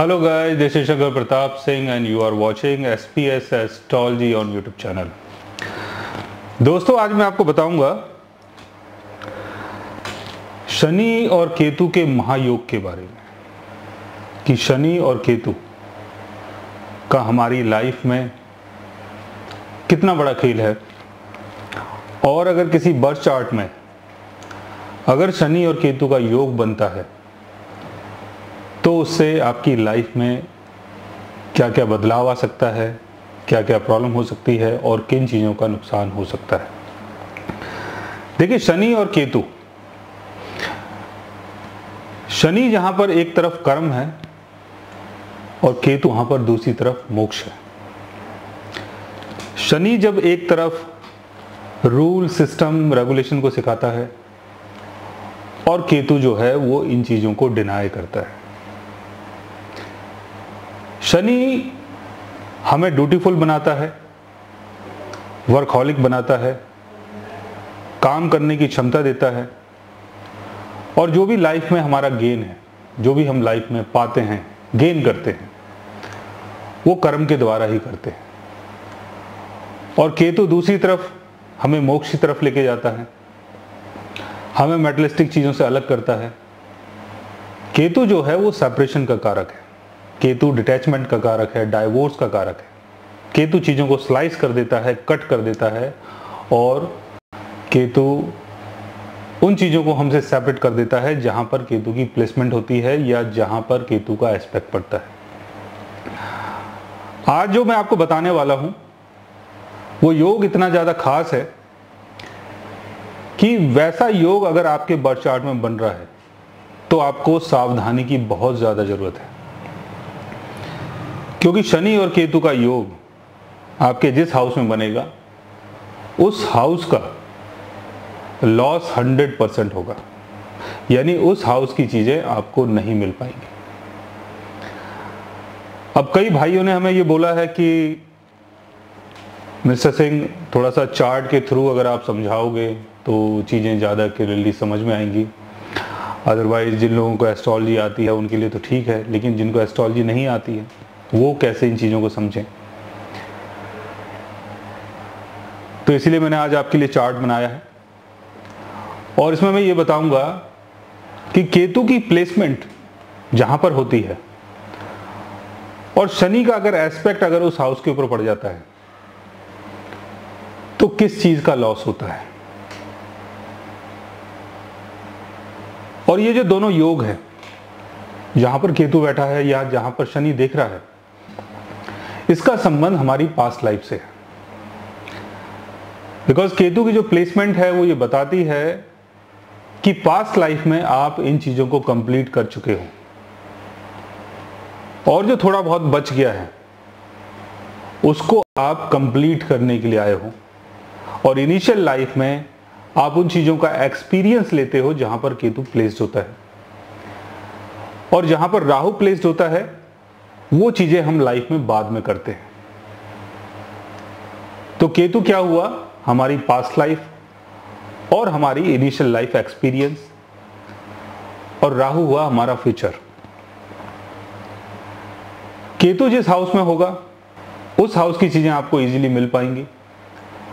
Hello guys, this is Shankar Pratap Singh and you are watching SPS Astrology on YouTube channel. दोस्तों आज मैं आपको बताऊँगा शनि और केतु के महायोग के बारे में कि शनि और केतु का हमारी लाइफ में कितना बड़ा खेल है और अगर किसी बर्थ चार्ट में अगर शनि और केतु का योग बनता है तो उससे आपकी लाइफ में क्या क्या बदलाव आ सकता है क्या क्या प्रॉब्लम हो सकती है और किन चीज़ों का नुकसान हो सकता है। देखिए, शनि और केतु। शनि जहाँ पर एक तरफ़ कर्म है और केतु वहाँ पर दूसरी तरफ़ मोक्ष है। शनि जब एक तरफ़ रूल सिस्टम रेगुलेशन को सिखाता है और केतु जो है वो इन चीज़ों को डिनाई करता है। शनि हमें ड्यूटीफुल बनाता है वर्कहॉलिक बनाता है, काम करने की क्षमता देता है, और जो भी लाइफ में हमारा गेन है, जो भी हम लाइफ में पाते हैं गेन करते हैं, वो कर्म के द्वारा ही करते हैं। और केतु दूसरी तरफ़ हमें मोक्ष की तरफ़ लेके जाता है, हमें मेटलिस्टिक चीज़ों से अलग करता है। केतु जो है वो सेपरेशन का कारक है। केतु डिटैचमेंट का कारक है डाइवोर्स का कारक है। केतु चीज़ों को स्लाइस कर देता है कट कर देता है और केतु उन चीज़ों को हमसे सेपरेट कर देता है जहाँ पर केतु की प्लेसमेंट होती है या जहाँ पर केतु का एस्पेक्ट पड़ता है। आज जो मैं आपको बताने वाला हूँ, वो योग इतना ज़्यादा खास है कि वैसा योग अगर आपके बर्थ चार्ट में बन रहा है तो आपको सावधानी की बहुत ज़्यादा ज़रूरत है। क्योंकि शनि और केतु का योग आपके जिस हाउस में बनेगा, उस हाउस का लॉस 100 परसेंट होगा। यानी उस हाउस की चीज़ें आपको नहीं मिल पाएँगी। अब कई भाइयों ने हमें ये बोला है कि, मिस्टर सिंह, थोड़ा सा चार्ट के थ्रू अगर आप समझाओगे तो चीज़ें ज़्यादा क्लियरली समझ में आएँगी। अदरवाइज़ जिन लोगों को एस्ट्रोलॉजी आती है, उनके लिए तो ठीक है, लेकिन जिनको एस्ट्रोलॉजी नहीं आती है वो कैसे इन चीज़ों को समझें? तो इसीलिए मैंने आज आपके लिए चार्ट बनाया है। और इसमें मैं ये बताऊँगा कि केतु की प्लेसमेंट जहाँ पर होती है, और शनि का अगर एस्पेक्ट अगर उस हाउस के ऊपर पड़ जाता है तो किस चीज़ का लॉस होता है? और ये जो दोनों योग है, जहाँ पर केतु बैठा है या जहाँ पर शनि देख रहा है इसका संबंध हमारी पास्ट लाइफ से है। बिकॉज़ केतु की जो प्लेसमेंट है, वो ये बताती है कि पास्ट लाइफ में आप इन चीज़ों को कंप्लीट कर चुके हो। और जो थोड़ा बहुत बच गया है, उसको आप कंप्लीट करने के लिए आए हो। और इनिशियल लाइफ में आप उन चीज़ों का एक्सपीरियंस लेते हो जहाँ पर केतु प्लेस्ड होता है। और जहाँ पर राहु प्लेस्ड होता है वो चीज़ें हम लाइफ में बाद में करते हैं। तो केतु क्या हुआ? हमारी पास्ट लाइफ और हमारी इनिशियल लाइफ एक्सपीरियंस और राहु हुआ हमारा फ्यूचर केतु जिस हाउस में होगा, उस हाउस की चीज़ें आपको इजीली मिल पाएँगी।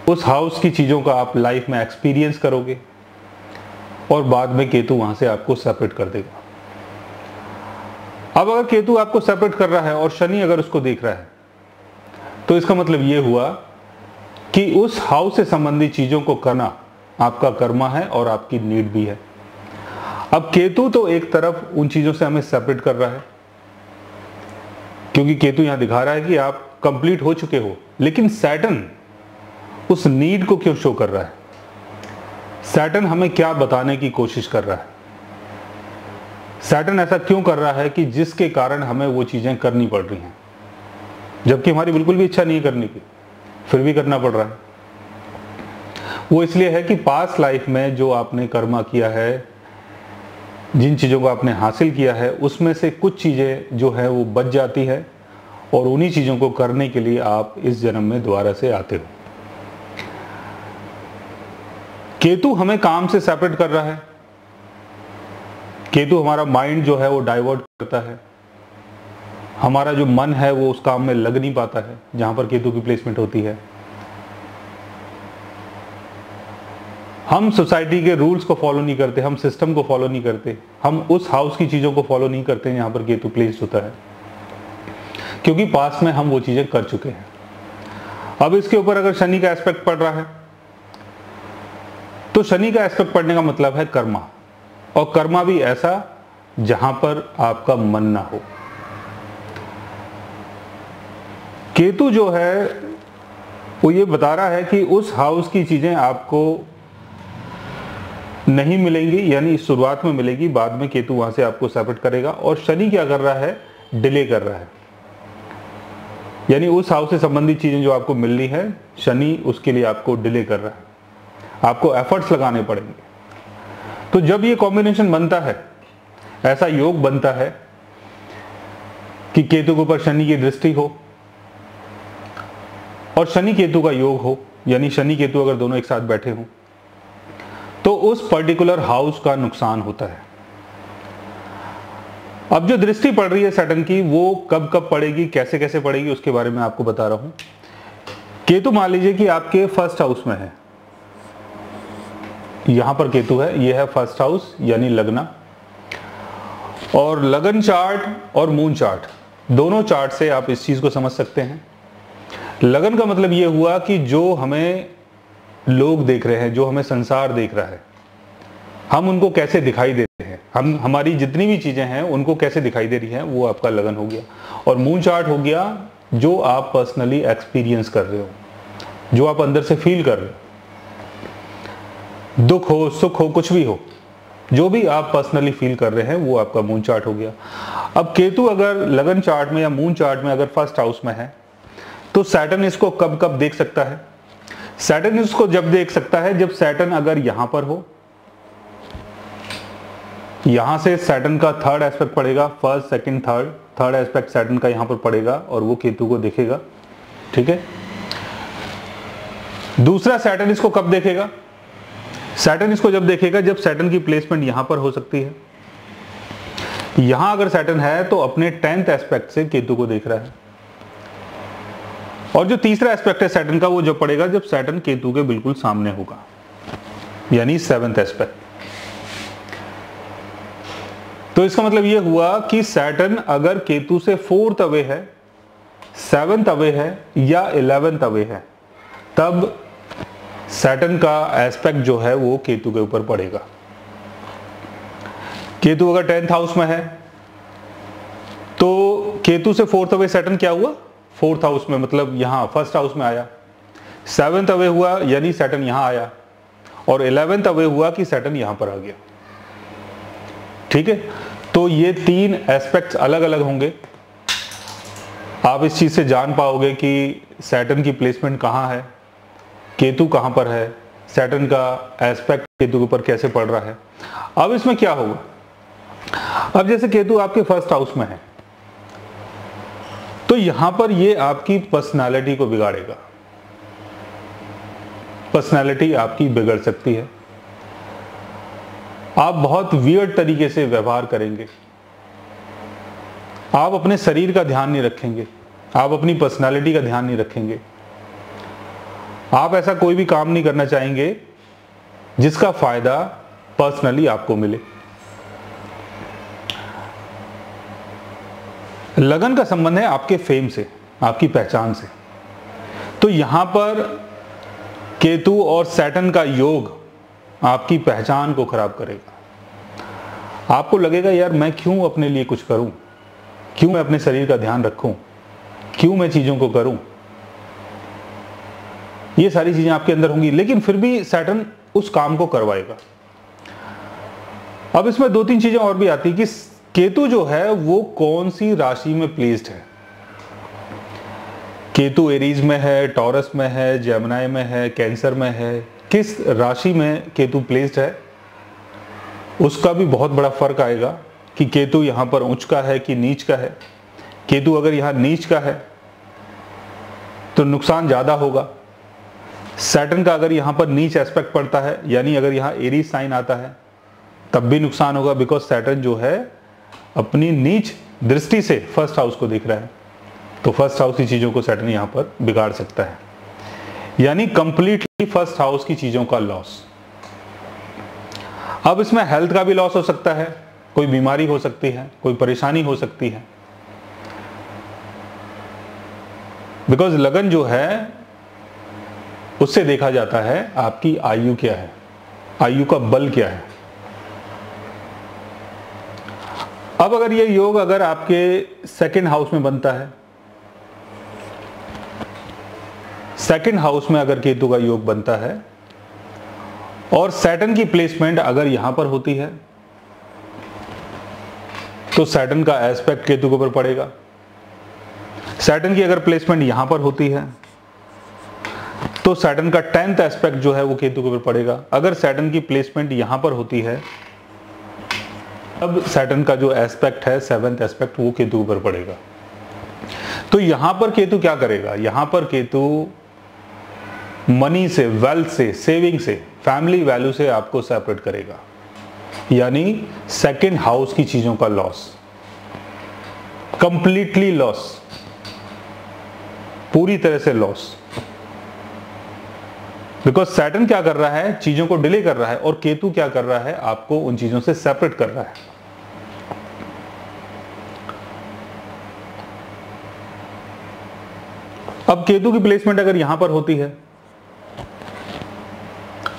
उस हाउस की चीज़ों का आप लाइफ में एक्सपीरियंस करोगे और बाद में केतु वहाँ से आपको सेपरेट कर देगा। अब अगर केतु आपको सेपरेट कर रहा है और शनि अगर उसको देख रहा है तो इसका मतलब यह हुआ कि उस हाउस से संबंधित चीज़ों को करना आपका कर्मा है और आपकी नीड भी है। अब केतु तो एक तरफ़ उन चीज़ों से हमें सेपरेट कर रहा है, क्योंकि केतु यहाँ दिखा रहा है कि आप कंप्लीट हो चुके हो, लेकिन सैटन उस नीड को क्यों शो कर रहा है? सैटन हमें क्या बताने की कोशिश कर रहा है? सैटन ऐसा क्यों कर रहा है कि जिसके कारण हमें वो चीज़ें करनी पड़ रही हैं? जबकि हमारी बिल्कुल भी इच्छा नहीं है करने की। फिर भी करना पड़ रहा है। वो इसलिए है कि पास लाइफ में जो आपने कर्मा किया है, जिन चीज़ों को आपने हासिल किया है, उसमें से कुछ चीज़ें जो है वो बच जाती है और उन्हीं चीज़ों को करने के लिए आप इस जन्म में दोबारा से आते हो। केतु हमें काम से सेपरेट कर रहा है। केतु हमारा माइंड जो है वो डाइवर्ट करता है। हमारा जो मन है वो उस काम में लग नहीं पाता है, जहाँ पर केतु की प्लेसमेंट होती है। हम सोसाइटी के रूल्स को फॉलो नहीं करते, हम सिस्टम को फॉलो नहीं करते, हम उस हाउस की चीज़ों को फॉलो नहीं करते जहाँ पर केतु प्लेस होता है। क्योंकि पास में हम वो चीज़ें कर चुके हैं। अब इसके ऊपर अगर शनि का एस्पेक्ट पड़ रहा है तो शनि का एस्पेक्ट पढ़ने का मतलब है कर्मा। और कर्मा भी ऐसा जहाँ पर आपका मन ना हो। केतु जो है, वो ये बता रहा है कि उस हाउस की चीज़ें आपको नहीं मिलेंगी, यानी शुरुआत में मिलेगी, बाद में केतु वहाँ से आपको सेपरेट करेगा और शनि क्या कर रहा है डिले कर रहा है। यानी उस हाउस से संबंधित चीज़ें जो आपको मिल रही है, शनि उसके लिए आपको डिले कर रहा है। आपको एफर्ट्स लगाने पड़ेंगे। तो जब ये कॉम्बिनेशन बनता है, ऐसा योग बनता है कि केतु के ऊपर शनि की दृष्टि हो और शनि केतु का योग हो, यानी शनि केतु अगर दोनों एक साथ बैठे हों तो उस पर्टिकुलर हाउस का नुकसान होता है। अब जो दृष्टि पड़ रही है सैटन की, वो कब कब पड़ेगी, कैसे कैसे पड़ेगी, उसके बारे में आपको बता रहा हूँ। केतु मान लीजिए कि आपके फ़र्स्ट हाउस में है। यहाँ पर केतु है यह है फ़र्स्ट हाउस यानी लगना। और लगन चार्ट और मून चार्ट दोनों चार्ट से आप इस चीज़ को समझ सकते हैं। लगन का मतलब यह हुआ कि जो हमें लोग देख रहे हैं, जो हमें संसार देख रहा है, हम उनको कैसे दिखाई देते हैं? हम, हमारी जितनी भी चीज़ें हैं, उनको कैसे दिखाई दे रही हैं, वो आपका लगन हो गया। और मून चार्ट हो गया जो आप पर्सनली एक्सपीरियंस कर रहे हो, जो आप अंदर से फील कर रहे हो। दुख हो, सुख हो, कुछ भी हो, जो भी आप पर्सनली फील कर रहे हैं, वो आपका मून चार्ट हो गया। अब केतु अगर लगन चार्ट में या मून चार्ट में अगर फ़र्स्ट हाउस में है तो सैटन इसको कब कब देख सकता है? सैटन इसको जब देख सकता है, जब सैटन अगर यहाँ पर हो, यहाँ से सैटन का थर्ड एस्पेक्ट पड़ेगा first second third third aspect Saturn का यहाँ पर पड़ेगा और वो केतु को देखेगा, ठीक है? दूसरा सैटन इसको कब देखेगा? सैटन इसको जब देखेगा, जब सैटन की प्लेसमेंट यहाँ पर हो सकती है। यहाँ अगर सैटन है तो अपने टेंथ एस्पेक्ट से केतु को देख रहा है। और जो तीसरा एस्पेक्ट है सैटन का, वो जब पड़ेगा, जब सैटन केतु के बिल्कुल सामने होगा। यानी सेवेंथ एस्पेक्ट तो इसका मतलब यह हुआ कि सैटन अगर केतु से फोर्थ अवे है सेवेंथ अवे है या इलेवेंथ अवे है, तब सैटन का एस्पेक्ट जो है वो केतु के ऊपर पड़ेगा। केतु अगर टेंथ हाउस में है तो केतु से फोर्थ अवे सैटन क्या हुआ? फोर्थ हाउस में मतलब यहाँ फ़र्स्ट हाउस में आया। सेवेंथ अवे हुआ, यानी सैटन यहाँ आया। और इलेवेंथ अवे हुआ कि सैटन यहाँ पर आ गया। ठीक है? तो ये तीन एस्पेक्ट्स अलग अलग होंगे। आप इस चीज़ से जान पाओगे कि सैटन की प्लेसमेंट कहाँ है। केतु कहाँ पर है? सैटन का एस्पेक्ट केतु के ऊपर कैसे पड़ रहा है? अब इसमें क्या होगा? अब जैसे केतु आपके फ़र्स्ट हाउस में है तो यहाँ पर ये आपकी पर्सनालिटी को बिगाड़ेगा। पर्सनालिटी आपकी बिगड़ सकती है। आप बहुत वियर्ड तरीके से व्यवहार करेंगे। आप अपने शरीर का ध्यान नहीं रखेंगे। आप अपनी पर्सनालिटी का ध्यान नहीं रखेंगे। आप ऐसा कोई भी काम नहीं करना चाहेंगे जिसका फ़ायदा पर्सनली आपको मिले। लगन का संबंध है आपके फेम से, आपकी पहचान से। तो यहाँ पर केतु और सैटन का योग आपकी पहचान को खराब करेगा। आपको लगेगा, यार, मैं क्यों अपने लिए कुछ करूँ? क्यों मैं अपने शरीर का ध्यान रखूँ? क्यों मैं चीज़ों को करूँ? ये सारी चीज़ें आपके अंदर होंगी, लेकिन फिर भी सैटन उस काम को करवाएगा। अब इसमें दो तीन चीज़ें और भी आती कि केतु जो है, वो कौन सी राशि में प्लेस्ड है? केतु एरीज में है टॉरस में है जमुनाय में है कैंसर में है, किस राशि में केतु प्लेस्ड है? उसका भी बहुत बड़ा फ़र्क आएगा कि केतु यहाँ पर ऊंच का है कि नीच का है। केतु अगर यहाँ नीच का है तो नुकसान ज़्यादा होगा। सैटन का अगर यहाँ पर नीच एस्पेक्ट पड़ता है, यानी अगर यहाँ एरी साइन आता है, तब भी नुकसान होगा बिकॉज़ सैटन जो है, अपनी नीच दृष्टि से फ़र्स्ट हाउस को देख रहा है। तो फ़र्स्ट हाउस की चीज़ों को सैटर्न यहाँ पर बिगाड़ सकता है। यानी कंप्लीटली फ़र्स्ट हाउस की चीज़ों का लॉस अब इसमें हेल्थ का भी लॉस हो सकता है, कोई बीमारी हो सकती है, कोई परेशानी हो सकती है। बिकॉज़ लगन जो है उससे देखा जाता है आपकी आयु क्या है, आयु का बल क्या है। अब अगर ये योग अगर आपके सेकंड हाउस में बनता है सेकंड हाउस में अगर केतु का योग बनता है, और सैटन की प्लेसमेंट अगर यहाँ पर होती है तो सैटन का एस्पेक्ट केतु के ऊपर पड़ेगा। सैटन की अगर प्लेसमेंट यहाँ पर होती है तो सैटन का टेंथ एस्पेक्ट जो है वो केतु के ऊपर पड़ेगा। अगर सैटन की प्लेसमेंट यहाँ पर होती है अब सैटन का जो एस्पेक्ट है सेवेंथ एस्पेक्ट वो केतु ऊपर पड़ेगा। तो यहाँ पर केतु क्या करेगा? यहाँ पर केतु मनी से वेल्थ से सेविंग से फैमिली वैल्यू से आपको सेपरेट करेगा। यानी सेकेंड हाउस की चीज़ों का लॉस कंप्लीटली लॉस पूरी तरह से लॉस बिकॉज़ सैटन क्या कर रहा है? चीज़ों को डिले कर रहा है और केतु क्या कर रहा है? आपको उन चीज़ों से सेपरेट कर रहा है। अब केतु की प्लेसमेंट अगर यहाँ पर होती है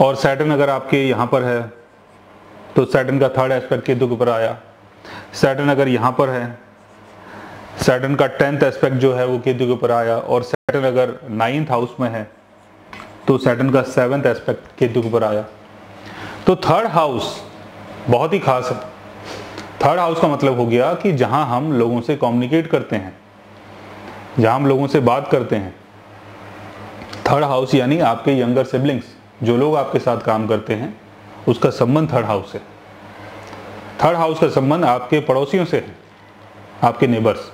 और सैटन अगर आपके यहाँ पर है तो सैटन का थर्ड एस्पेक्ट केतु के ऊपर आया। सैटन अगर यहाँ पर है सैटन का टेंथ एस्पेक्ट जो है वो केतु के ऊपर आया और सैटन अगर नाइन्थ हाउस में है तो सैटन का सेवेंथ एस्पेक्ट केतु के ऊपर आया। तो थर्ड हाउस बहुत ही खास है। थर्ड हाउस का मतलब हो गया कि जहाँ हम लोगों से कम्युनिकेट करते हैं, जहाँ हम लोगों से बात करते हैं। थर्ड हाउस यानी आपके यंगर सिबलिंग्स जो लोग आपके साथ काम करते हैं, उसका संबंध थर्ड हाउस से थर्ड हाउस का संबंध आपके पड़ोसियों से है, आपके नेबर्स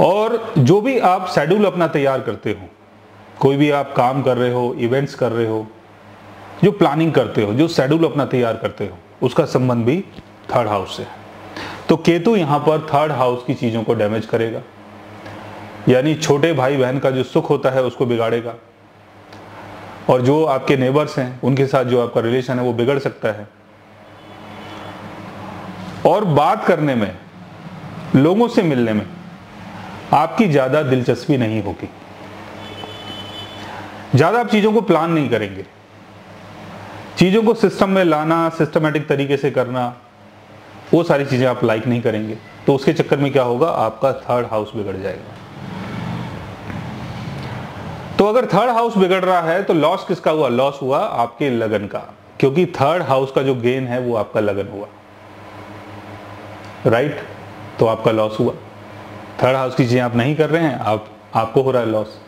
और जो भी आप शेड्यूल अपना तैयार करते हो कोई भी आप काम कर रहे हो इवेंट्स कर रहे हो, जो प्लानिंग करते हो, जो शेड्यूल अपना तैयार करते हो, उसका संबंध भी थर्ड हाउस से है। तो केतु यहाँ पर थर्ड हाउस की चीज़ों को डैमेज करेगा। यानी छोटे भाई बहन का जो सुख होता है, उसको बिगाड़ेगा। और जो आपके नेबर्स हैं, उनके साथ जो आपका रिलेशन है, वो बिगड़ सकता है। और बात करने में, लोगों से मिलने में, आपकी ज़्यादा दिलचस्पी नहीं होगी। ज़्यादा आप चीज़ों को प्लान नहीं करेंगे। चीज़ों को सिस्टम में लाना सिस्टमेटिक तरीके से करना, वो सारी चीज़ें आप लाइक नहीं करेंगे। तो उसके चक्कर में क्या होगा? आपका थर्ड हाउस बिगड़ जाएगा। तो अगर थर्ड हाउस बिगड़ रहा है तो लॉस किसका हुआ? लॉस हुआ आपके लगन का। क्योंकि थर्ड हाउस का जो गेन है, वो आपका लगन हुआ। Right right? तो आपका लॉस हुआ। थर्ड हाउस की चीज़ें आप नहीं कर रहे हैं, आप, आपको हो रहा है लॉस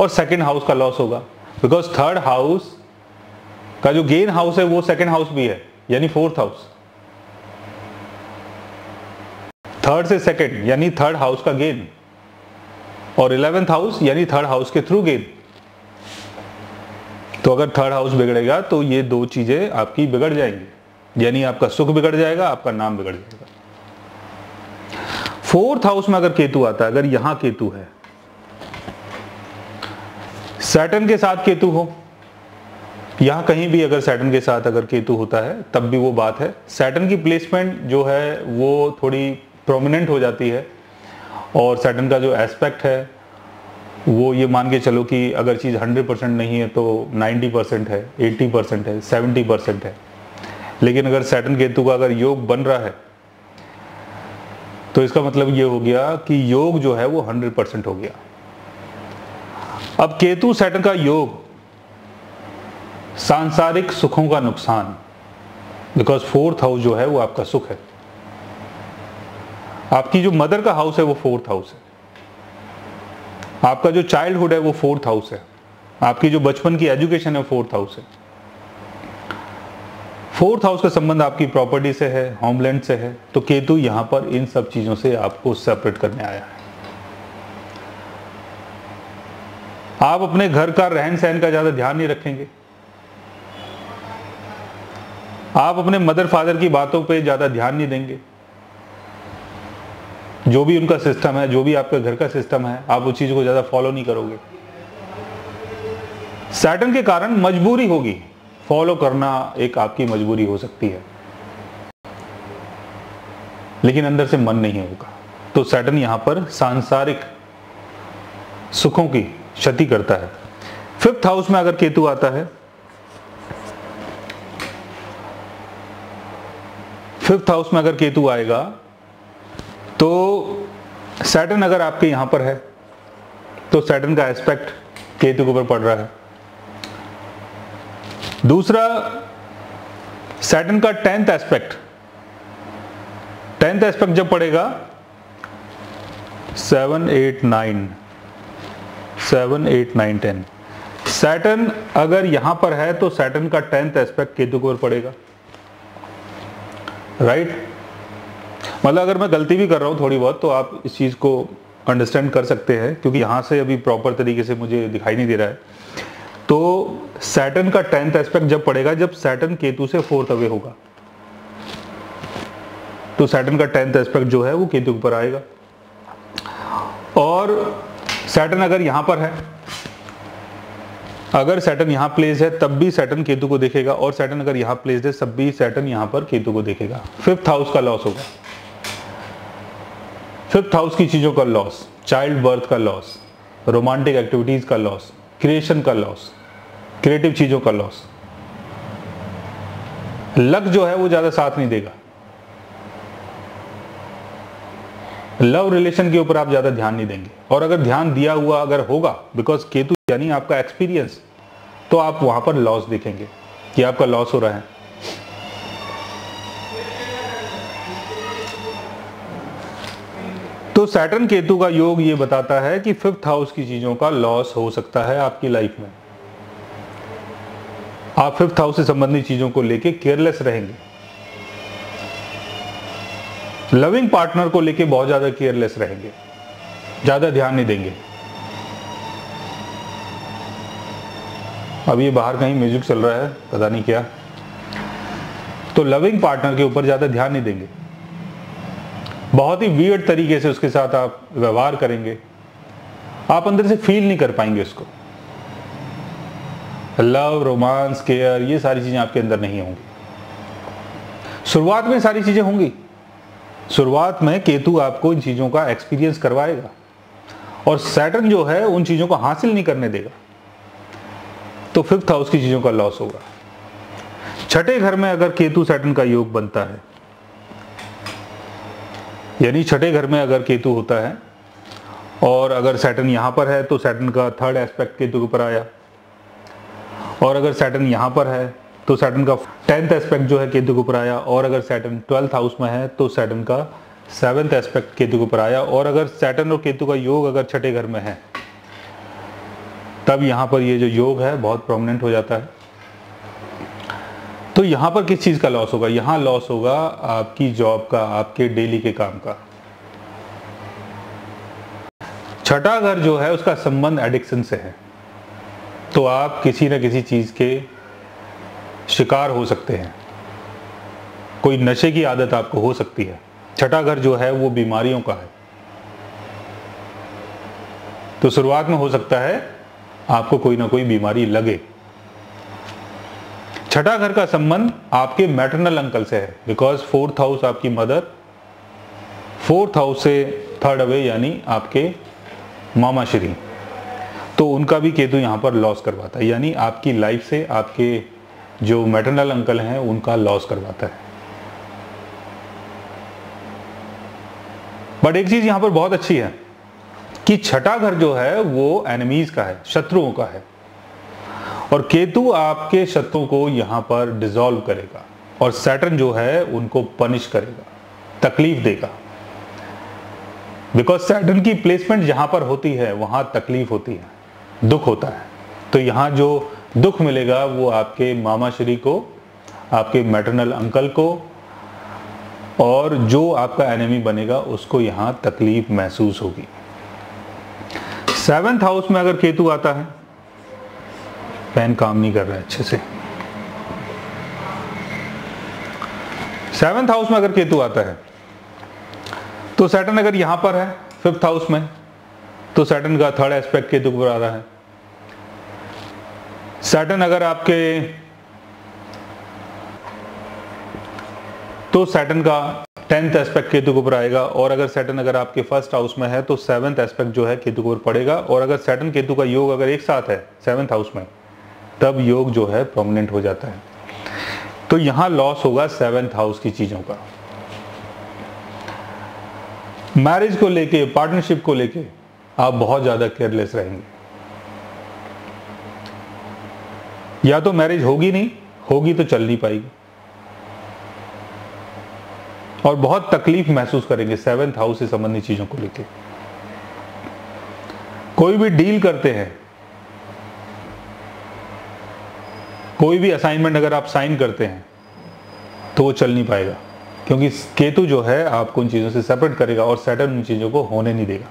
और सेकेंड हाउस का लॉस होगा। बिकॉज़ थर्ड हाउस का जो गेन हाउस है, वो सेकेंड हाउस भी है, यानी फोर्थ हाउस थर्ड से सेकेंड यानी थर्ड हाउस का गेन और इलेवेंथ हाउस यानी थर्ड हाउस के थ्रू गेन तो अगर थर्ड हाउस बिगड़ेगा तो ये दो चीज़ें आपकी बिगड़ जाएँगी। यानी आपका सुख बिगड़ जाएगा, आपका नाम बिगड़ जाएगा। फोर्थ हाउस में अगर केतु आता है, अगर यहाँ केतु है सैटन के साथ केतु हो। यहाँ कहीं भी अगर सैटन के साथ अगर केतु होता है, तब भी वो बात है। सैटन की प्लेसमेंट जो है, वो थोड़ी प्रोमिनेंट हो जाती है। और सैटन का जो एस्पेक्ट है, वो ये मान के चलो कि अगर चीज़ 100 परसेंट नहीं है तो 90 परसेंट है 80 परसेंट है 70 परसेंट है। लेकिन अगर सैटन केतु का अगर योग बन रहा है तो इसका मतलब ये हो गया कि योग जो है, वो 100 परसेंट हो गया। अब केतु सैटन का योग सांसारिक सुखों का नुकसान बिकॉज़ फोर्थ हाउस जो है वो आपका सुख है। आपकी जो मदर का हाउस है वो फोर्थ हाउस है। आपका जो चाइल्डहुड है वो फोर्थ हाउस है। आपकी जो बचपन की एजुकेशन है फोर्थ हाउस है। फोर्थ हाउस का संबंध आपकी प्रॉपर्टी से है होमलैंड से है तो केतु यहाँ पर इन सब चीज़ों से आपको सेपरेट करने आया है। आप अपने घर का रहन सहन का ज़्यादा ध्यान नहीं रखेंगे। आप अपने मदर फादर की बातों पे ज़्यादा ध्यान नहीं देंगे। जो भी उनका सिस्टम है, जो भी आपके घर का सिस्टम है, आप उस चीज़ को ज़्यादा फॉलो नहीं करोगे। सैटन के कारण मजबूरी होगी। फॉलो करना एक आपकी मजबूरी हो सकती है। लेकिन अंदर से मन नहीं होगा। तो सैटन यहाँ पर सांसारिक सुखों की क्षति करता है। फिफ्थ हाउस में अगर केतु आता है फिफ्थ हाउस में अगर केतु आएगा तो सैटन अगर आपके यहाँ पर है तो सैटन का एस्पेक्ट केतु के ऊपर पड़ रहा है। दूसरा सैटन का टेंथ एस्पेक्ट टेंथ एस्पेक्ट जब पड़ेगा seven eight nine seven eight nine ten Saturn अगर यहाँ पर है तो सैटन का टेंथ एस्पेक्ट केतु के पड़ेगा। Right right? मतलब अगर मैं गलती भी कर रहा हूँ थोड़ी बहुत तो आप इस चीज़ को अंडरस्टैंड कर सकते हैं, क्योंकि यहाँ से अभी प्रॉपर तरीके से मुझे दिखाई नहीं दे रहा है। तो सैटन का टेंथ एस्पेक्ट जब पड़ेगा, जब सैटन केतु से फोर्थ अवे होगा। तो सैटन का टेंथ एस्पेक्ट जो है वो केतु के ऊपर आएगा। और सैटन अगर यहाँ पर है, अगर सैटन यहाँ प्लेस है, तब भी सैटन केतु को देखेगा और सैटन अगर यहाँ प्लेस है, तब भी सैटन यहाँ पर केतु को देखेगा। फिफ्थ हाउस का लॉस होगा। फिफ्थ हाउस की चीज़ों का लॉस चाइल्ड बर्थ का लॉस रोमांटिक एक्टिविटीज़ का लॉस क्रिएशन का लॉस क्रिएटिव चीज़ों का लॉस लक जो है वो ज़्यादा साथ नहीं देगा। लव रिलेशन के ऊपर आप ज़्यादा ध्यान नहीं देंगे। और अगर ध्यान दिया हुआ अगर होगा बिकॉज़ केतु यानी आपका एक्सपीरियंस तो आप वहाँ पर लॉस देखेंगे कि आपका लॉस हो रहा है। तो सैटर्न केतु का योग ये बताता है कि फिफ्थ हाउस की चीज़ों का लॉस हो सकता है आपकी लाइफ में। आप फिफ्थ हाउस से संबंधित चीज़ों को लेके केयरलेस रहेंगे। लविंग पार्टनर को लेके बहुत ज़्यादा केयरलेस रहेंगे। ज़्यादा ध्यान नहीं देंगे। अब ये बाहर कहीं म्यूज़िक चल रहा है, पता नहीं क्या। तो लविंग पार्टनर के ऊपर ज़्यादा ध्यान नहीं देंगे। बहुत ही वियर्ड तरीके से उसके साथ आप व्यवहार करेंगे। आप अंदर से फील नहीं कर पाएँगे उसको। लव रोमांस केयर ये सारी चीज़ें आपके अंदर नहीं होंगी। शुरुआत में सारी चीज़ें होंगी। शुरुआत में केतु आपको इन चीज़ों का एक्सपीरियंस करवाएगा। और सैटर्न जो है, उन चीज़ों को हासिल नहीं करने देगा। तो फिफ्थ हाउस की चीज़ों का लॉस होगा। छठे घर में अगर केतु सैटर्न का योग बनता है, यानी छठे घर में अगर केतु होता है, और अगर सैटन यहाँ पर है तो सैटन का थर्ड एस्पेक्ट केतु के ऊपर आया। और अगर सैटन यहाँ पर है तो सैटन का टेंथ एस्पेक्ट जो है केतु के ऊपर आया, और अगर सैटन ट्वेल्थ हाउस में है तो सैटन का सेवेंथ एस्पेक्ट केतु के ऊपर आया, और अगर सैटन और केतु का योग अगर छठे घर में है, तब यहाँ पर ये जो योग है, बहुत प्रोमिनेंट हो जाता है। तो यहाँ पर किस चीज़ का लॉस होगा? यहाँ लॉस होगा आपकी जॉब का, आपके डेली के काम का। छठा घर जो है, उसका संबंध एडिक्शन से है। तो आप किसी न किसी चीज़ के शिकार हो सकते हैं। कोई नशे की आदत आपको हो सकती है। छठा घर जो है, वो बीमारियों का है। तो शुरुआत में हो सकता है, आपको कोई ना कोई बीमारी लगे। छठा घर का संबंध आपके मैटरनल अंकल से है। बिकॉज़ फोर्थ हाउस आपकी मदर फोर्थ हाउस से थर्ड अवे यानी आपके मामा श्री। तो उनका भी केतु यहाँ पर लॉस करवाता है। यानी आपकी लाइफ से आपके जो मैटरनल अंकल हैं, उनका लॉस करवाता है। बट एक चीज़ यहाँ पर बहुत अच्छी है कि छठा घर जो है, वो एनिमीज का है, शत्रुओं का है। और केतु आपके शत्रुओं को यहाँ पर डिजोल्व करेगा और सैटर्न जो है, उनको पनिश करेगा, तकलीफ़ देगा। बिकॉज़ सैटर्न की प्लेसमेंट जहाँ पर होती है, वहाँ तकलीफ़ होती है, दुख होता है। तो यहाँ जो दुख मिलेगा वो आपके मामा श्री को, आपके मैटरनल अंकल को, और जो आपका एनिमी बनेगा उसको यहाँ तकलीफ़ महसूस होगी। सेवेंथ हाउस में अगर केतु आता है पेन काम नहीं कर रहा है अच्छे से। सेवेंथ हाउस में अगर केतु आता है तो सैटन अगर यहाँ पर है फिफ्थ हाउस में तो सैटन का थर्ड एस्पेक्ट केतु पर आ रहा है। सैटन अगर आपके तो सैटन का टेंथ एस्पेक्ट केतु के ऊपर आएगा, और अगर सैटन अगर आपके फ़र्स्ट हाउस में है तो सेवंथ एस्पेक्ट जो है केतु के ऊपर पड़ेगा, और अगर सैटन केतु का योग अगर एक साथ है सेवंथ हाउस में, तब योग जो है प्रोमिनेंट हो जाता है। तो यहाँ लॉस होगा सेवेंथ हाउस की चीज़ों का। मैरिज को लेके पार्टनरशिप को लेके आप बहुत ज़्यादा केयरलेस रहेंगे। या तो मैरिज होगी नहीं, होगी तो चल नहीं पाएगी। और बहुत तकलीफ़ महसूस करेंगे सेवेंथ हाउस से संबंधित चीज़ों को लेकर कोई भी डील करते हैं, कोई भी असाइनमेंट अगर आप साइन करते हैं तो वो चल नहीं पाएगा। क्योंकि केतु जो है, आपको उन चीज़ों से सेपरेट करेगा और सैटर्न उन चीज़ों को होने नहीं देगा।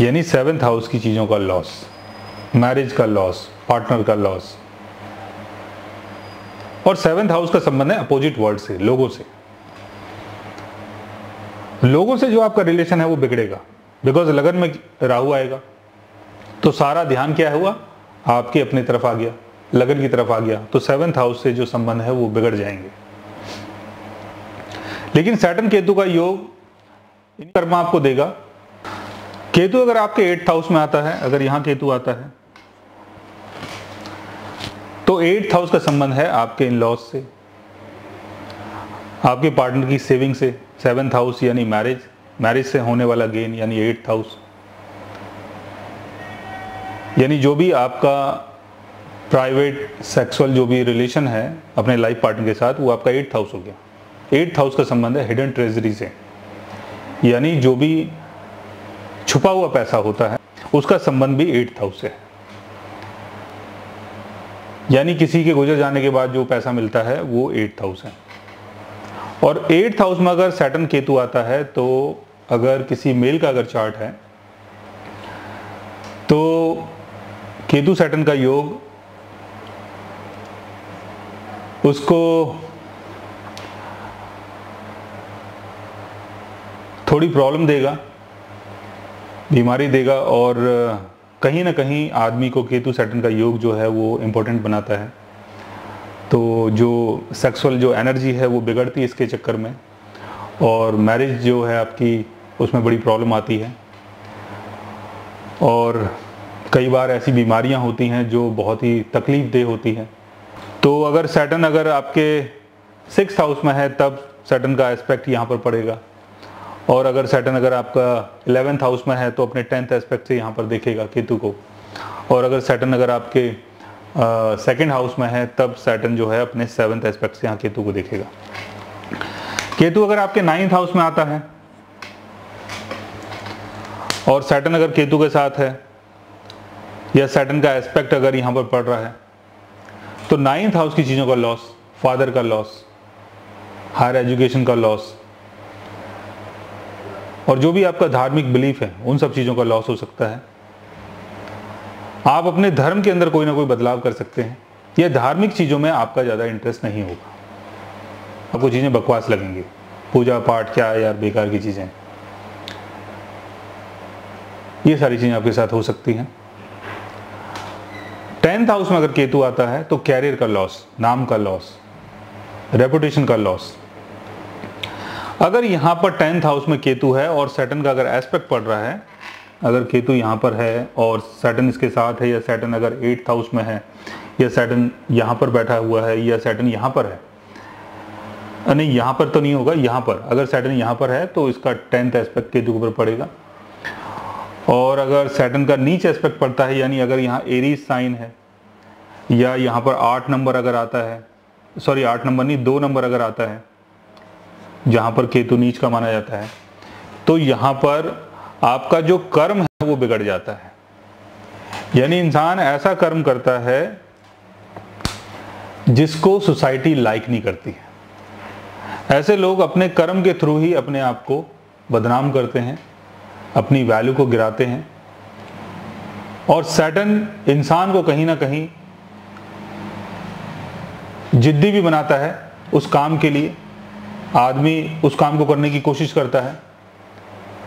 यानी सेवेंथ हाउस की चीज़ों का लॉस मैरिज का लॉस पार्टनर का लॉस और सेवेंथ हाउस का संबंध है अपोजिट वर्ड से, लोगों से. लोगों से जो आपका रिलेशन है वो बिगड़ेगा. बिकॉज़ लगन में राहु आएगा तो सारा ध्यान क्या हुआ? आपके अपनी तरफ़ आ गया, लगन की तरफ़ आ गया. तो सेवेंथ हाउस से जो संबंध है वो बिगड़ जाएँगे. लेकिन सैटन केतु का योग कर्म आपको देगा. केतु अगर आपके एट्थ हाउस में आता है, अगर यहाँ केतु आता है तो एट्थ हाउस का संबंध है आपके इन लॉस से, आपके पार्टनर की सेविंग से सेवेंथ हाउस यानी मैरिज मैरिज से होने वाला गेन यानी एट्थ हाउस यानी जो भी आपका प्राइवेट सेक्सुअल जो भी रिलेशन है अपने लाइफ पार्टनर के साथ, वो आपका एट्थ हाउस हो गया। एट्थ हाउस का संबंध है हिडन ट्रेजरी से। यानी जो भी छुपा हुआ पैसा होता है, उसका संबंध भी एट्थ हाउस से है। यानी किसी के गुजर जाने के बाद जो पैसा मिलता है, वो एट्थ हाउस है। और एट्थ हाउस में अगर सैटन केतु आता है तो अगर किसी मेल का अगर चार्ट है तो केतु सैटन का योग, उसको थोड़ी प्रॉब्लम देगा, बीमारी देगा और कहीं ना कहीं आदमी को केतु सैटन का योग जो है वो इम्पोर्टेंट बनाता है। तो जो सेक्सुअल जो एनर्जी है वो बिगड़ती है इसके चक्कर में और मैरिज जो है आपकी, उसमें बड़ी प्रॉब्लम आती है। और कई बार ऐसी बीमारियाँ होती हैं जो बहुत ही तकलीफ़ दे होती हैं। तो अगर सैटन अगर आपके सिक्स हाउस में है, तब सैटन का एस्पेक्ट यहाँ पर पड़ेगा। और अगर सैटन अगर आपका इलेवेंथ हाउस में है तो अपने टेंथ एस्पेक्ट से यहाँ पर देखेगा केतु को। और अगर सैटन अगर आपके सेकंड हाउस में है, तब सैटन जो है अपने सेवन्थ एस्पेक्ट से यहाँ केतु को देखेगा। केतु अगर आपके नाइन्थ हाउस में आता है, और सैटन अगर केतु के साथ है, या सैटन का एस्पेक्ट अगर यहाँ पर पड़ रहा है तो नाइन्थ हाउस की चीज़ों का लॉस फादर का लॉस हायर एजुकेशन का लॉस और जो भी आपका धार्मिक बिलीफ है, उन सब चीज़ों का लॉस हो सकता है। आप अपने धर्म के अंदर कोई ना कोई बदलाव कर सकते हैं। या धार्मिक चीज़ों में आपका ज़्यादा इंटरेस्ट नहीं होगा। आपको चीज़ें बकवास लगेंगी। पूजा पाठ क्या है यार, बेकार की चीज़ें। ये सारी चीज़ें आपके साथ हो सकती हैं। टेंथ हाउस में अगर केतु आता है तो कैरियर का लॉस नाम का लॉस रेपुटेशन का लॉस अगर यहाँ पर टेंथ हाउस में केतु है और सेटन का अगर एस्पेक्ट पड़ रहा है, अगर केतु यहाँ पर है और सेटन इसके साथ है या सेटन अगर एट्थ हाउस में है, या सेटन यहाँ पर बैठा हुआ है या सेटन यहाँ पर है नहीं यहाँ पर तो नहीं होगा, यहाँ पर। अगर सेटन यहाँ पर है तो इसका टेंथ एस्पेक्ट केतु के ऊपर पड़ेगा। और अगर सेटन का नीच एस्पेक्ट पड़ता है, यानी अगर यहाँ एरीज साइन है, या यहाँ पर आठ नंबर अगर आता है, सॉरी, आठ नंबर नहीं, दो नंबर अगर आता है जहाँ पर केतु नीच का माना जाता है तो यहाँ पर आपका जो कर्म है वो बिगड़ जाता है। यानी इंसान ऐसा कर्म करता है जिसको सोसाइटी लाइक नहीं करती है। ऐसे लोग अपने कर्म के थ्रू ही अपने आप को बदनाम करते हैं, अपनी वैल्यू को गिराते हैं, और सैटन इंसान को कहीं ना कहीं जिद्दी भी बनाता है उस काम के लिए। आदमी उस काम को करने की कोशिश करता है,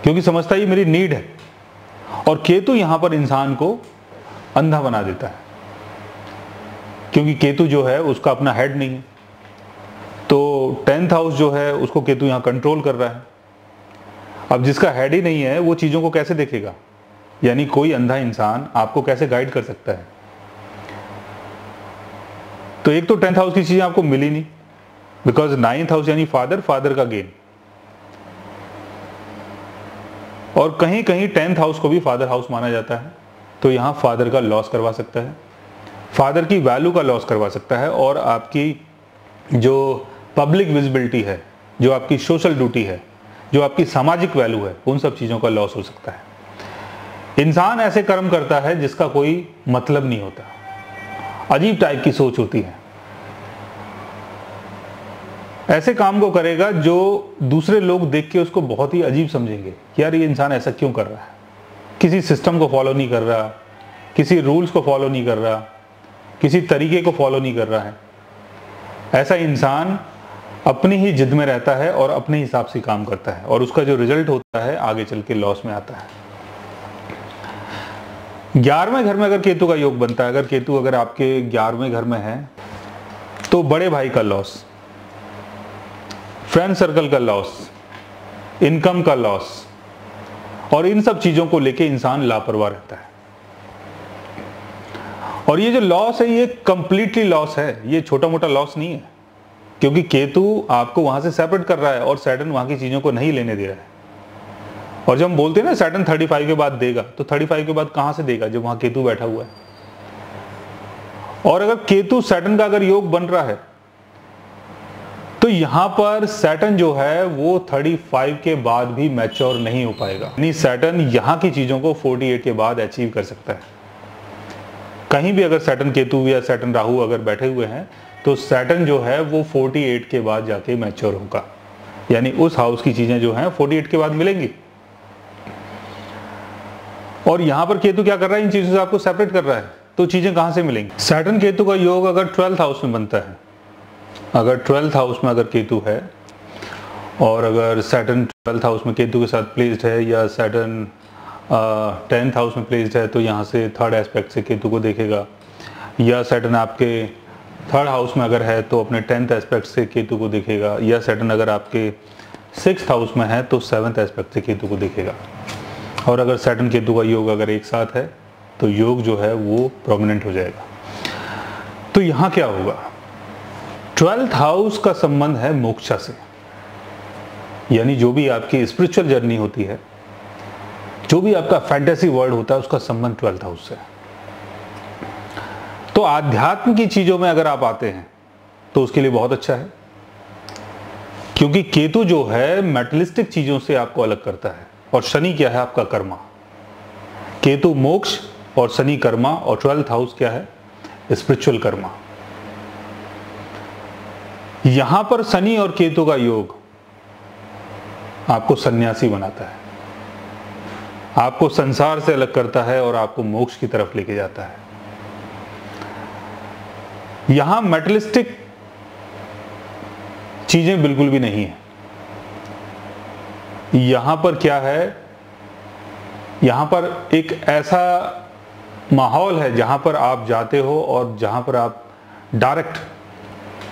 क्योंकि समझता है ये मेरी नीड है। और केतु यहाँ पर इंसान को अंधा बना देता है, क्योंकि केतु जो है उसका अपना हेड नहीं है। तो टेंथ हाउस जो है उसको केतु यहाँ कंट्रोल कर रहा है। अब जिसका हेड ही नहीं है, वो चीज़ों को कैसे देखेगा? यानी कोई अंधा इंसान आपको कैसे गाइड कर सकता है? तो एक तो टेंथ हाउस की चीज़ें आपको मिली नहीं। बिकॉज़ नाइन्थ हाउस यानी फादर फादर का गेन और कहीं कहीं टेंथ हाउस को भी फादर हाउस माना जाता है। तो यहाँ फादर का लॉस करवा सकता है। फादर की वैल्यू का लॉस करवा सकता है और आपकी जो पब्लिक विजिबिलिटी है, जो आपकी सोशल ड्यूटी है, जो आपकी सामाजिक वैल्यू है, उन सब चीज़ों का लॉस हो सकता है। इंसान ऐसे कर्म करता है जिसका कोई मतलब नहीं होता। अजीब टाइप की सोच होती है। ऐसे काम को करेगा जो दूसरे लोग देख के उसको बहुत ही अजीब समझेंगे यार ये इंसान ऐसा क्यों कर रहा है। किसी सिस्टम को फॉलो नहीं कर रहा, किसी रूल्स को फॉलो नहीं कर रहा, किसी तरीके को फॉलो नहीं कर रहा है। ऐसा इंसान अपनी ही जिद में रहता है और अपने हिसाब से काम करता है और उसका जो रिज़ल्ट होता है आगे चल के लॉस में आता है। ग्यारहवें घर में अगर केतु का योग बनता है, अगर केतु अगर आपके ग्यारहवें घर में है तो बड़े भाई का लॉस फ्रेंड सर्कल का लॉस, इनकम का लॉस, और इन सब चीज़ों को लेके इंसान लापरवाह रहता है। और ये जो लॉस है, ये कंप्लीटली लॉस है। ये छोटा मोटा लॉस नहीं है, क्योंकि केतु आपको वहाँ से सेपरेट कर रहा है और सैटन वहाँ की चीज़ों को नहीं लेने दे रहा है। और जब हम बोलते हैं ना सैटन 35 के बाद देगा तो 35 के बाद कहाँ से देगा जब वहाँ केतु बैठा हुआ है? और अगर केतु सैटन का अगर योग बन रहा है तो यहाँ पर सैटन जो है, वो 35 के बाद भी मैच्योर नहीं हो पाएगा। यानी सैटन यहाँ की चीज़ों को 48 के बाद अचीव कर सकता है। कहीं भी अगर सैटन केतु या सैटन राहु अगर बैठे हुए हैं तो सैटन जो है, वो 48 के बाद जाके मैच्योर होगा। यानी उस हाउस की चीज़ें जो हैं 48 के बाद मिलेंगी। और यहाँ पर केतु क्या कर रहा है? इन चीज़ों से आपको सेपरेट कर रहा है। तो चीज़ें कहाँ से मिलेंगी? सैटन केतु का योग अगर ट्वेल्थ हाउस में बनता है अगर ट्वेल्थ हाउस में अगर केतु है, और अगर सैटन ट्वेल्थ हाउस में केतु के साथ प्लेस्ड है, या सैटन टेंथ हाउस में प्लेस्ड है तो यहाँ से थर्ड एस्पेक्ट से केतु को देखेगा। या सैटन आपके थर्ड हाउस में अगर है तो अपने टेंथ एस्पेक्ट से केतु को देखेगा। या सेटन अगर आपके सिक्स हाउस में है तो सेवन्थ एस्पेक्ट से केतु को देखेगा। और अगर सेटन केतु का योग अगर एक साथ है तो योग जो है, वो प्रोमिनेंट हो जाएगा। तो यहाँ क्या होगा? ट्वेल्थ हाउस का संबंध है मोक्षा से। यानी जो भी आपकी स्पिरिचुअल जर्नी होती है, जो भी आपका फैंटेसी वर्ल्ड होता है, उसका संबंध ट्वेल्थ हाउस से है। तो आध्यात्म की चीज़ों में अगर आप आते हैं तो उसके लिए बहुत अच्छा है। क्योंकि केतु जो है मेटलिस्टिक चीज़ों से आपको अलग करता है, और शनि क्या है, आपका कर्मा। केतु मोक्ष और शनि कर्मा, और ट्वेल्थ हाउस क्या है स्पिरिचुअल कर्मा। यहाँ पर शनि और केतु का योग आपको सन्यासी बनाता है। आपको संसार से अलग करता है और आपको मोक्ष की तरफ़ लेके जाता है। यहाँ मेटलिस्टिक चीज़ें बिल्कुल भी नहीं है। यहाँ पर क्या है? यहाँ पर एक ऐसा माहौल है जहाँ पर आप जाते हो और जहाँ पर आप डायरेक्ट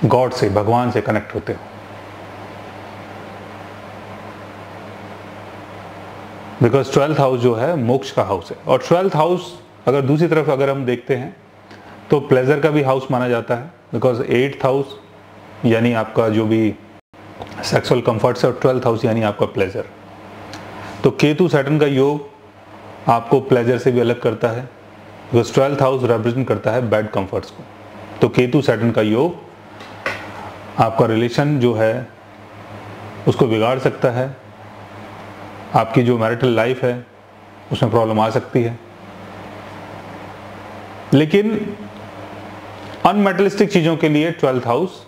गॉड से, भगवान से कनेक्ट होते हो। बिकॉज़ ट्वेल्थ हाउस जो है, मोक्ष का हाउस है। और ट्वेल्थ हाउस अगर दूसरी तरफ़ अगर हम देखते हैं तो प्लेजर का भी हाउस माना जाता है। बिकॉज़ एट्थ हाउस यानी आपका जो भी सेक्सुअल कंफर्ट है, और ट्वेल्थ हाउस यानी आपका प्लेजर तो केतु सैटन का योग आपको प्लेजर से भी अलग करता है। बिकॉज़ ट्वेल्थ हाउस रिप्रेजेंट करता है बैड कंफर्ट्स को। तो केतु सैटन का योग आपका रिलेशन जो है, उसको बिगाड़ सकता है। आपकी जो मैरिटल लाइफ है, उसमें प्रॉब्लम आ सकती है। लेकिन अनमेटलिस्टिक चीज़ों के लिए ट्वेल्थ हाउस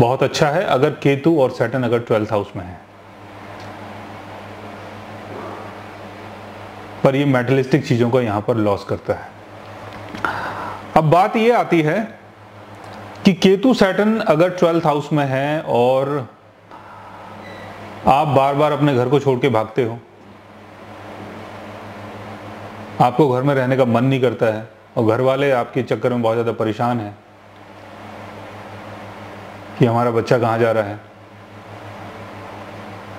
बहुत अच्छा है, अगर केतु और सैटन अगर ट्वेल्थ हाउस में है। पर ये मेटलिस्टिक चीज़ों को यहाँ पर लॉस करता है। अब बात ये आती है कि केतु सैटन अगर ट्वेल्थ हाउस में है और आप बार बार अपने घर को छोड़ के भागते हो, आपको घर में रहने का मन नहीं करता है और घर वाले आपके चक्कर में बहुत ज़्यादा परेशान हैं कि हमारा बच्चा कहाँ जा रहा है।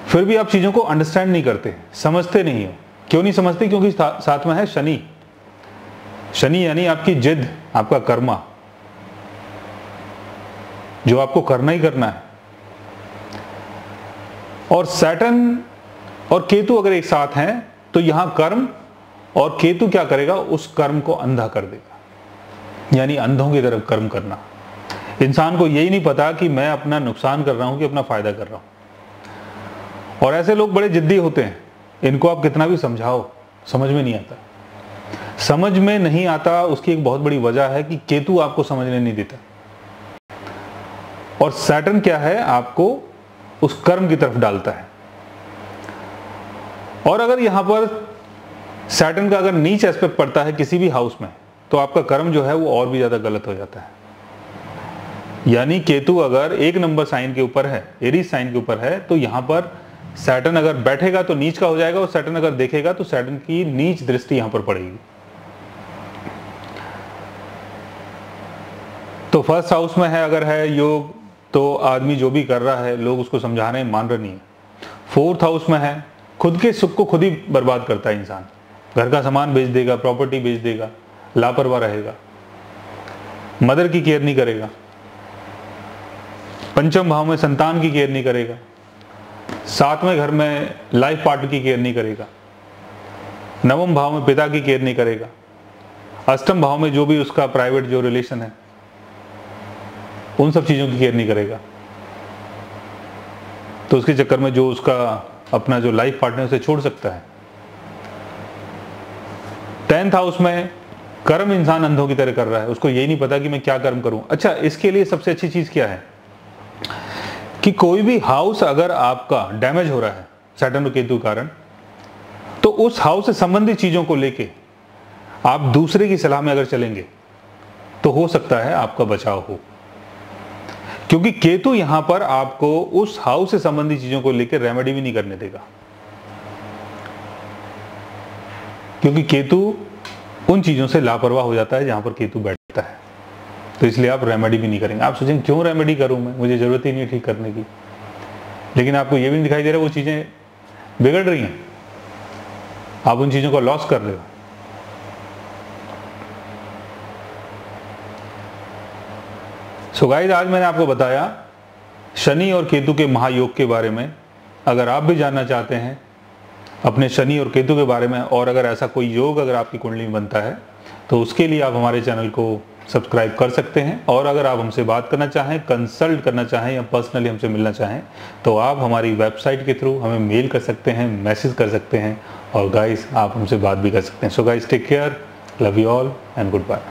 फिर भी आप चीज़ों को अंडरस्टैंड नहीं करते, समझते नहीं हो। क्यों नहीं समझते? क्योंकि साथ में है शनि। शनि यानी आपकी जिद, आपका कर्मा। जो आपको करना ही करना है। और सैटन और केतु अगर एक साथ हैं तो यहाँ कर्म और केतु क्या करेगा? उस कर्म को अंधा कर देगा। यानी अंधों की तरफ़ कर्म करना। इंसान को यही नहीं पता कि मैं अपना नुकसान कर रहा हूँ कि अपना फ़ायदा कर रहा हूँ। और ऐसे लोग बड़े जिद्दी होते हैं। इनको आप कितना भी समझाओ, समझ में नहीं आता। समझ में नहीं आता, उसकी एक बहुत बड़ी वजह है कि केतु आपको समझने नहीं देता। और सैटर्न क्या है? आपको उस कर्म की तरफ़ डालता है। और अगर यहाँ पर सैटर्न का अगर नीच एस्पेक्ट पड़ता है किसी भी हाउस में तो आपका कर्म जो है वो और भी ज़्यादा गलत हो जाता है। यानी केतु अगर एक नंबर साइन के ऊपर है एरीज साइन के ऊपर है तो यहाँ पर सैटर्न अगर बैठेगा तो नीच का हो जाएगा और सैटर्न अगर देखेगा तो सैटर्न की नीच दृष्टि यहाँ पर पड़ेगी। तो फ़र्स्ट हाउस में है, अगर है योग तो आदमी जो भी कर रहा है, लोग उसको समझा रहे हैं मान रहे नहीं है। फोर्थ हाउस में है, खुद के सुख को खुद ही बर्बाद करता है इंसान। घर का सामान बेच देगा प्रॉपर्टी बेच देगा, लापरवाह रहेगा। मदर की केयर नहीं करेगा। पंचम भाव में संतान की केयर नहीं करेगा। सातवें घर में लाइफ पार्टनर की केयर नहीं करेगा। नवम भाव में पिता की केयर नहीं करेगा। अष्टम भाव में जो भी उसका प्राइवेट जो रिलेशन है उन सब चीज़ों की केयर नहीं करेगा। तो उसके चक्कर में जो उसका अपना जो लाइफ पार्टनर उसे छोड़ सकता है। टेंथ हाउस में कर्म इंसान अंधों की तरह कर रहा है। उसको यही नहीं पता कि मैं क्या कर्म करूँ। अच्छा इसके लिए सबसे अच्छी चीज़ क्या है? कि कोई भी हाउस अगर आपका डैमेज हो रहा है सैटन और केतु कारण तो उस हाउस से संबंधित चीज़ों को लेके आप दूसरे की सलाह में अगर चलेंगे तो हो सकता है आपका बचाव हो। क्योंकि केतु यहाँ पर आपको उस हाउस से संबंधित चीज़ों को लेकर रेमेडी भी नहीं करने देगा। क्योंकि केतु उन चीज़ों से लापरवाह हो जाता है जहाँ पर केतु बैठता है। तो इसलिए आप रेमेडी भी नहीं करेंगे। आप सोचेंगे, क्यों रेमेडी करूँ मैं? मुझे ज़रूरत ही नहीं है ठीक करने की। लेकिन आपको यह भी नहीं दिखाई दे रहा, वो चीज़ें बिगड़ रही हैं। आप उन चीज़ों का लॉस कर रहे हो। सो गाइस आज मैंने आपको बताया शनि और केतु के महायोग के बारे में। अगर आप भी जानना चाहते हैं अपने शनि और केतु के बारे में, और अगर ऐसा कोई योग अगर आपकी कुंडली में बनता है तो उसके लिए आप हमारे चैनल को सब्सक्राइब कर सकते हैं। और अगर आप हमसे बात करना चाहें कंसल्ट करना चाहें, या पर्सनली हमसे मिलना चाहें तो आप हमारी वेबसाइट के थ्रू हमें मेल कर सकते हैं मैसेज कर सकते हैं, और गाइस आप हमसे बात भी कर सकते हैं। So guys take care love you all and goodbye